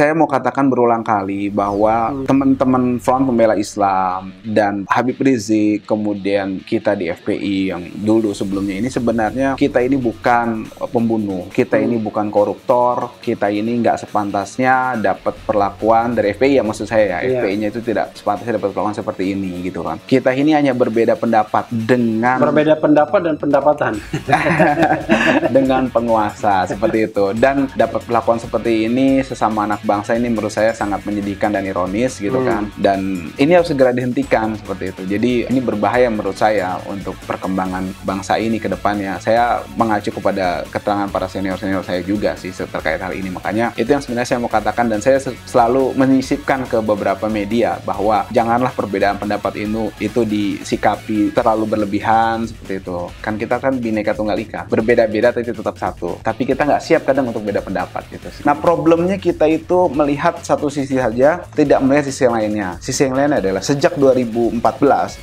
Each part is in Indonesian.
saya mau katakan berulang kali bahwa Hmm. teman-teman Front Pembela Islam dan Habib Rizik, kemudian kita di FPI yang dulu sebelumnya ini sebenarnya kita ini bukan pembunuh, kita Hmm. ini bukan koruptor, kita ini nggak sepantasnya dapat perlakuan dari FPI ya maksud saya ya, Iya. FPI-nya itu tidak sepantasnya dapat perlakuan seperti ini gitu kan. Kita ini hanya berbeda pendapat dengan Berbeda pendapat dan pendapatan. dengan penguasa seperti itu dan dapat perlakuan seperti ini sesama anak bangsa ini menurut saya sangat menyedihkan dan ironis gitu Hmm. kan. Dan ini harus segera dihentikan seperti itu. Jadi ini berbahaya menurut saya untuk perkembangan bangsa ini ke depannya. Saya mengacu kepada keterangan para senior senior saya juga sih terkait hal ini. Makanya itu yang sebenarnya saya mau katakan dan saya se- selalu menyisipkan ke beberapa media bahwa janganlah perbedaan pendapat itu itu disikapi terlalu berlebihan seperti itu. Kan kita kan bineka tunggal ika berbeda-beda tapi tetap satu. Tapi kita nggak siap kadang untuk beda pendapat gitu sih. Nah problemnya kita itu melihat satu sisi saja tidak melihat sisi yang lainnya sisi yang lainnya adalah sejak 2014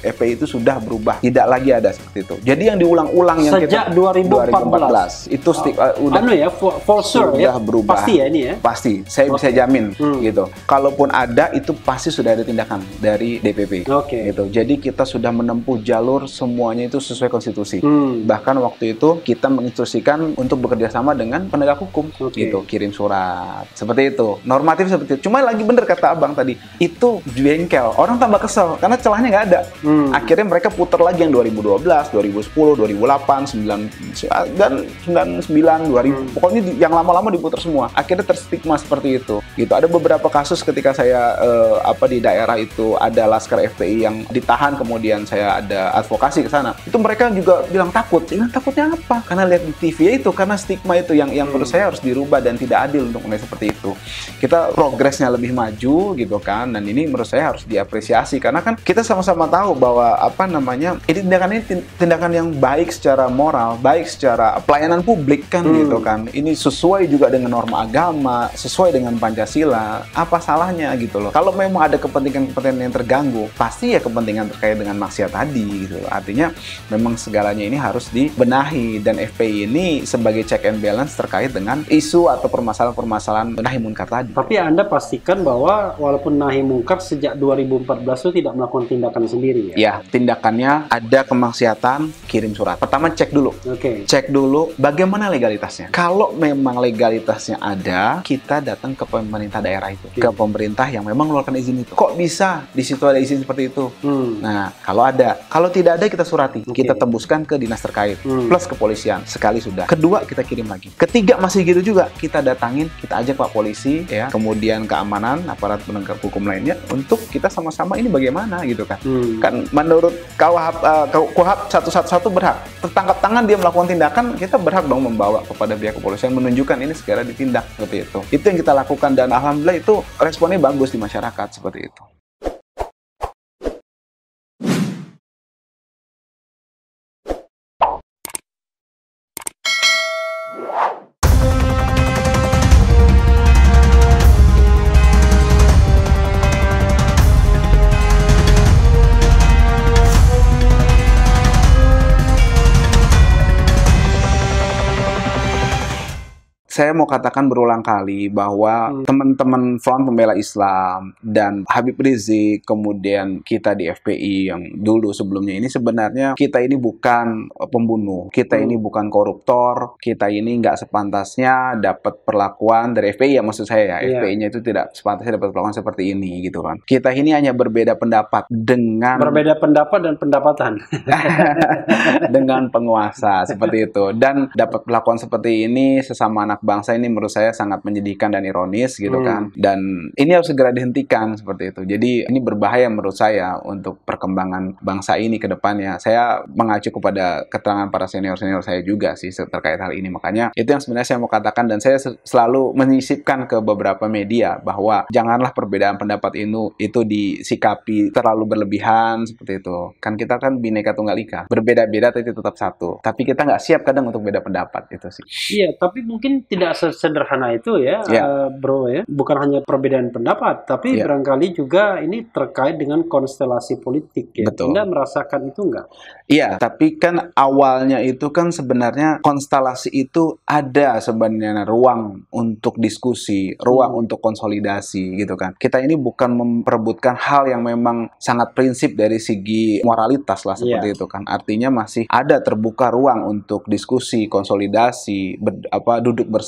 FPI itu sudah berubah tidak lagi ada seperti itu jadi yang diulang-ulang yang Sejak kita 2014. 2014 itu sti- uh, udah anu ya, for, for sure sudah ya. berubah. Pasti ya ini ya. pasti saya bisa Oke. jamin Hmm. gitu kalaupun ada itu pasti sudah ada tindakan dari DPP Oke. gitu jadi kita sudah menempuh jalur semuanya itu sesuai konstitusi Hmm. bahkan waktu itu kita menginstruksikan untuk bekerja sama dengan penegak hukum Oke. gitu kirim surat seperti itu normatif seperti itu. Cuma lagi bener kata abang tadi itu bengkel. Orang tambah kesel karena celahnya nggak ada. Hmm. akhirnya mereka putar lagi yang 2012 2010 2008 9 dan 99 2000 Hmm. pokoknya yang lama-lama diputar semua. Akhirnya terstigma seperti itu. Gitu. Ada beberapa kasus ketika saya eh, apa di daerah itu ada laskar FPI yang ditahan kemudian saya ada advokasi ke sana. Itu mereka juga bilang takut. Bilang takutnya apa? Karena lihat di TV itu karena stigma itu yang yang menurut Hmm. saya harus dirubah dan tidak adil untuk mulai seperti itu kita progresnya lebih maju gitu kan. Dan ini menurut saya harus diapresiasi. Karena kan kita sama-sama tahu bahwa apa namanya ini tindakan ini tin- tindakan yang baik secara moral baik secara pelayanan publik kan Hmm. gitu kan. Ini sesuai juga dengan norma agama sesuai dengan pancasila apa salahnya gitu loh. Kalau memang ada kepentingan-kepentingan yang terganggu pasti ya kepentingan terkait dengan maksiat tadi gitu loh. Artinya memang segalanya ini harus dibenahi. Dan FPI ini sebagai check and balance terkait dengan isu atau permasalahan-permasalahan nahi munkar tadi Tapi Anda pastikan bahwa walaupun nahi mungkar sejak 2014 itu tidak melakukan tindakan sendiri ya. Ya, tindakannya ada kemaksiatan, kirim surat. Pertama cek dulu. Oke. Cek dulu bagaimana legalitasnya. Kalau memang legalitasnya ada, kita datang ke pemerintah daerah itu, ke pemerintah yang memang mengeluarkan izin itu. Kok bisa di situ ada izin seperti itu? Hmm. Nah, kalau ada, kalau tidak ada kita surati, Oke. kita tembuskan ke dinas terkait, Hmm. plus kepolisian sekali sudah. Kedua kita kirim lagi. Ketiga masih gitu juga, kita datangin, kita ajak pak polisi, ya, kemudian keamanan, aparat penegak hukum lainnya untuk kita sama-sama ini bagaimana gitu kan. Hmm. kan menurut KUHP, uh, KUHP satu satu satu berhak. Tertangkap tangan dia melakukan tindakan kita berhak dong membawa kepada pihak kepolisian menunjukkan ini segera ditindak seperti itu. Itu yang kita lakukan dan alhamdulillah itu responnya bagus di masyarakat seperti itu saya mau katakan berulang kali bahwa Hmm. teman-teman Front Pembela Islam dan Habib Rizik, kemudian kita di FPI yang dulu sebelumnya ini sebenarnya kita ini bukan pembunuh, kita Hmm. ini bukan koruptor, kita ini nggak sepantasnya dapat perlakuan dari FPI ya maksud saya ya, Iya. FPI-nya itu tidak sepantasnya dapat perlakuan seperti ini gitu kan. Kita ini hanya berbeda pendapat dengan Berbeda pendapat dan pendapatan. dengan penguasa seperti itu dan dapat perlakuan seperti ini sesama anak bangsa ini menurut saya sangat menyedihkan dan ironis gitu Hmm. kan. Dan ini harus segera dihentikan seperti itu. Jadi ini berbahaya menurut saya untuk perkembangan bangsa ini ke depannya. Saya mengacu kepada keterangan para senior senior saya juga sih terkait hal ini. Makanya itu yang sebenarnya saya mau katakan dan saya se- selalu menyisipkan ke beberapa media bahwa janganlah perbedaan pendapat itu itu disikapi terlalu berlebihan seperti itu. Kan kita kan bineka tunggal ika. Berbeda-beda tapi tetap satu. Tapi kita nggak siap kadang untuk beda pendapat itu sih. Iya, tapi mungkin tidak sesederhana itu ya, Ya. eh, bro ya. Bukan hanya perbedaan pendapat, tapi Ya. barangkali juga ini terkait dengan konstelasi politik ya. Betul. Anda merasakan itu enggak? Iya, tapi kan awalnya itu kan sebenarnya konstelasi itu ada sebenarnya ruang untuk diskusi, ruang Hmm. untuk konsolidasi gitu kan. Kita ini bukan memperebutkan hal yang memang sangat prinsip dari segi moralitas lah seperti Iya. itu kan. Artinya masih ada terbuka ruang untuk diskusi, konsolidasi, ber- apa duduk bersama,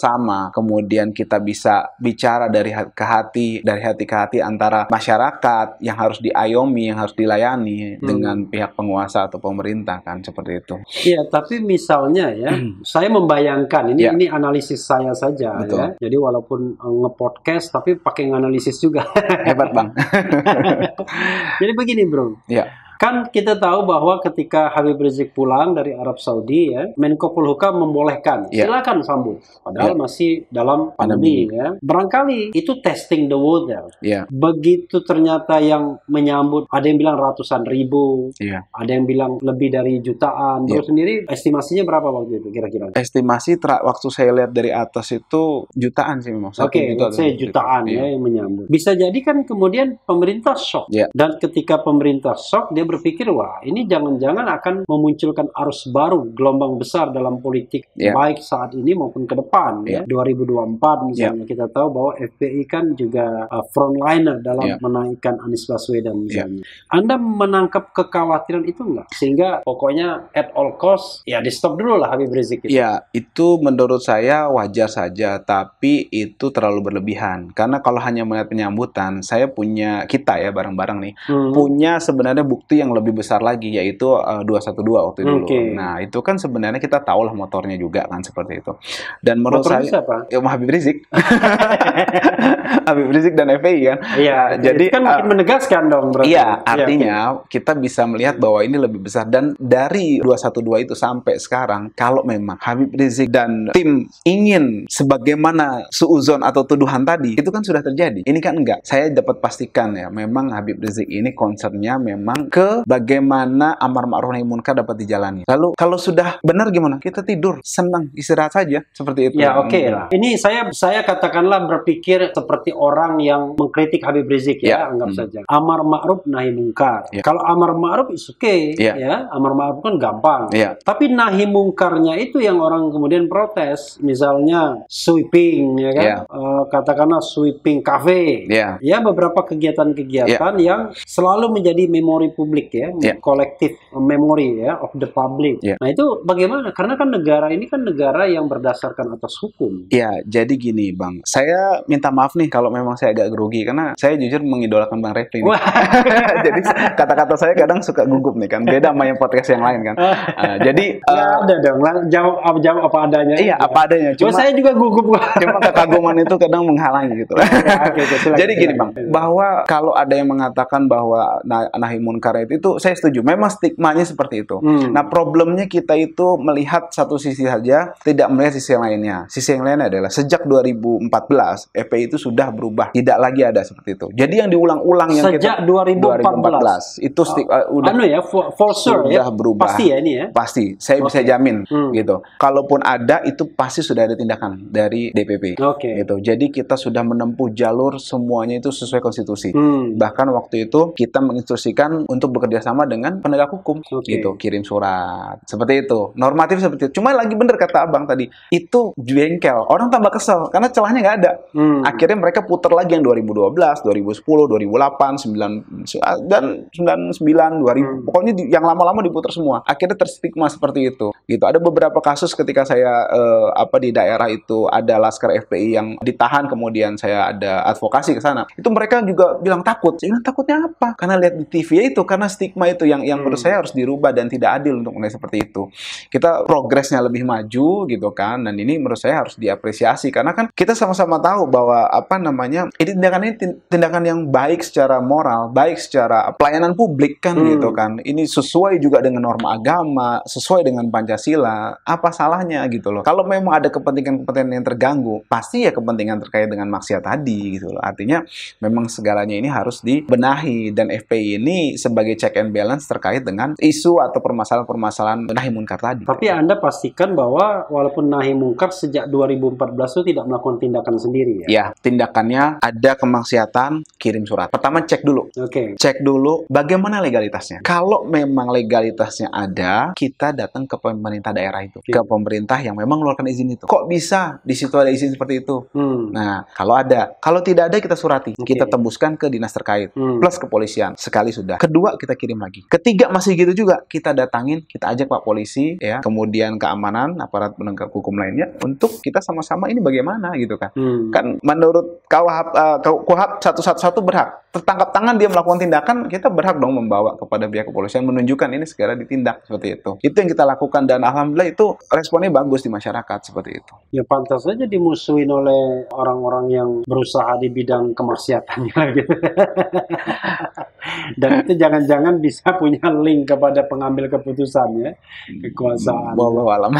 kemudian kita bisa bicara dari hati ke hati, dari hati ke hati antara masyarakat yang harus diayomi, yang harus dilayani Hmm. dengan pihak penguasa atau pemerintah kan seperti itu. Iya, tapi misalnya ya, saya membayangkan ini Ya. ini analisis saya saja Betul. ya. Jadi walaupun eh, nge-podcast tapi pakai analisis juga. Hebat bang. Jadi begini, Bro. Ya. Kan kita tahu bahwa ketika Habib Rizik pulang dari Arab Saudi ya, Menko Polhukam membolehkan, Ya. silakan sambut. Padahal Ya. masih dalam Pandemi. pandemi ya. Barangkali itu testing the water. Iya, Begitu ternyata yang menyambut, ada yang bilang ratusan ribu, iya. ada yang bilang lebih dari jutaan. Bro Ya. sendiri estimasinya berapa waktu itu kira-kira? Estimasi tra- waktu saya lihat dari atas itu jutaan sih memang. Oke, juta let's say atau- jutaan Iya. ya yang menyambut. Bisa jadi kan kemudian pemerintah shock. Iya. Dan ketika pemerintah shock, dia berpikir, wah ini jangan-jangan akan memunculkan arus baru, gelombang besar dalam politik, Iya. baik saat ini maupun ke depan. Ya. 2024 misalnya, Iya. kita tahu bahwa FPI kan juga uh, frontliner dalam Iya. menaikkan Anies Baswedan misalnya. Anda menangkap kekhawatiran itu enggak? Sehingga pokoknya at all cost, ya di stop dulu lah Habib Rizik itu. Ya, itu menurut saya wajar saja, tapi itu terlalu berlebihan. Karena kalau hanya melihat penyambutan, saya punya kita ya bareng-bareng nih, Hmm. punya sebenarnya bukti yang lebih besar lagi yaitu uh, 212 waktu dulu. Oke. Nah, itu kan sebenarnya kita tahu lah motornya juga kan seperti itu. Dan menurut Motor saya siapa? ya Habib Rizik. Habib Rizik dan FPI kan. Iya, jadi, itu kan makin uh, menegaskan dong berarti. Iya, artinya kita bisa melihat bahwa ini lebih besar dan dari 212 itu sampai sekarang kalau memang Habib Rizik dan tim ingin sebagaimana suuzon atau tuduhan tadi itu kan sudah terjadi. Ini kan enggak. Saya dapat pastikan ya, memang Habib Rizik ini concernnya memang ke bagaimana amar ma'ruf nahi munkar dapat dijalani. Lalu kalau sudah benar gimana? Kita tidur, senang, istirahat saja seperti itu. Ya oke lah. Ini saya saya katakanlah berpikir seperti orang yang mengkritik Habib Rizik ya, Ya. anggap Hmm. saja. Amar ma'ruf nahi mungkar. Ya. Kalau amar ma'ruf is okay Ya. ya. Amar ma'ruf kan gampang. Iya. Tapi nahi mungkarnya itu yang orang kemudian protes. Misalnya sweeping ya kan. Ya. Eh, katakanlah sweeping cafe. Iya. Ya beberapa kegiatan-kegiatan yang selalu menjadi memori publik ya, Ya. kolektif memori ya of the public. Ya. Nah itu bagaimana? Karena kan negara ini kan negara yang berdasarkan atas hukum. Ya, jadi gini Bang, saya minta maaf nih kalau memang saya agak grogi karena saya jujur mengidolakan Bang Refli. jadi kata-kata saya kadang suka gugup nih kan, beda sama yang podcast yang lain kan. Ah, jadi nggak eh, ada dong. Lang- Jawab apa jawab apa adanya. iya apa adanya, Cuma saya juga gugup. cuma kekaguman itu kadang menghalangi gitu. Oke, oke, silakan, Jadi gini silakan. bang, bahwa kalau ada yang mengatakan bahwa nah- nahi munkar itu, itu saya setuju. Memang stigmanya seperti itu. Hmm. Nah problemnya kita itu melihat satu sisi saja, tidak melihat sisi yang lainnya. Sisi yang lainnya adalah sejak 2014 FPI itu sudah berubah, tidak lagi ada seperti itu. Jadi yang diulang-ulang yang Sejak kita 2014. 2014 itu sti- uh, udah anu ya, for, for sure ya. sudah berubah. Pasti ya ini ya. pasti saya bisa Oke. jamin Hmm. gitu. Kalaupun ada itu pasti sudah ada tindakan dari DPP. Oke. Gitu. Jadi kita sudah menempuh jalur semuanya itu sesuai konstitusi. Hmm. Bahkan waktu itu kita menginstruksikan untuk bekerja sama dengan penegak hukum Oke. gitu, kirim surat. Seperti itu. Normatif seperti itu. Cuma lagi bener kata Abang tadi, itu jengkel. Orang tambah kesel karena celahnya nggak ada. Hmm. Akhirnya mereka putar lagi yang 2012, 2010, 2008, 9 dan 99, 2000. Hmm. Pokoknya di- yang lama-lama diputar semua. Akhirnya terstigma seperti itu. Gitu. Ada beberapa kasus ketika saya eh, apa di daerah itu ada laskar FPI yang ditahan kemudian saya ada advokasi ke sana. Itu mereka juga bilang takut. Saya bilang takutnya apa? Karena lihat di TV ya itu karena stigma itu yang yang menurut Hmm. saya harus dirubah dan tidak adil untuk mulai seperti itu. Kita progresnya lebih maju gitu kan dan ini menurut saya harus diapresiasi karena kan kita sama-sama tahu bahwa apa namanya ini tindakan ini tin- tindakan yang baik secara moral, baik secara pelayanan publik kan Hmm. gitu kan. Ini sesuai juga dengan norma agama, sesuai dengan Pancasila. Apa salahnya gitu loh. Kalau memang ada kepentingan-kepentingan yang terganggu, pasti ya kepentingan terkait dengan maksiat tadi gitu loh. Artinya memang segalanya ini harus dibenahi dan FPI ini sebagai sebagai check and balance terkait dengan isu atau permasalahan-permasalahan nahi munkar tadi. Tapi Anda pastikan bahwa walaupun nahi munkar sejak 2014 itu tidak melakukan tindakan sendiri ya? Ya, tindakannya ada kemaksiatan, kirim surat. Pertama cek dulu. Oke. Okay. Cek dulu bagaimana legalitasnya. Kalau memang legalitasnya ada, kita datang ke pemerintah daerah itu, okay. ke pemerintah yang memang mengeluarkan izin itu. Kok bisa di situ ada izin seperti itu? Hmm. Nah, kalau ada, kalau tidak ada kita surati, okay. kita tembuskan ke dinas terkait, hmm. plus kepolisian. Sekali sudah. Kedua kita kirim lagi. Ketiga masih gitu juga, kita datangin, kita ajak Pak Polisi, ya, kemudian keamanan, aparat penegak hukum lainnya, untuk kita sama-sama ini bagaimana gitu kan. Hmm. Kan menurut KUHP, uh, KUHP satu-satu berhak. Tertangkap tangan dia melakukan tindakan, kita berhak dong membawa kepada pihak kepolisian menunjukkan ini segera ditindak seperti itu. Itu yang kita lakukan dan alhamdulillah itu responnya bagus di masyarakat seperti itu. Ya pantas saja dimusuhin oleh orang-orang yang berusaha di bidang kemaksiatannya gitu. Dan itu jangan-jangan bisa punya link kepada pengambil keputusan ya, kekuasaan. Wallahu alam.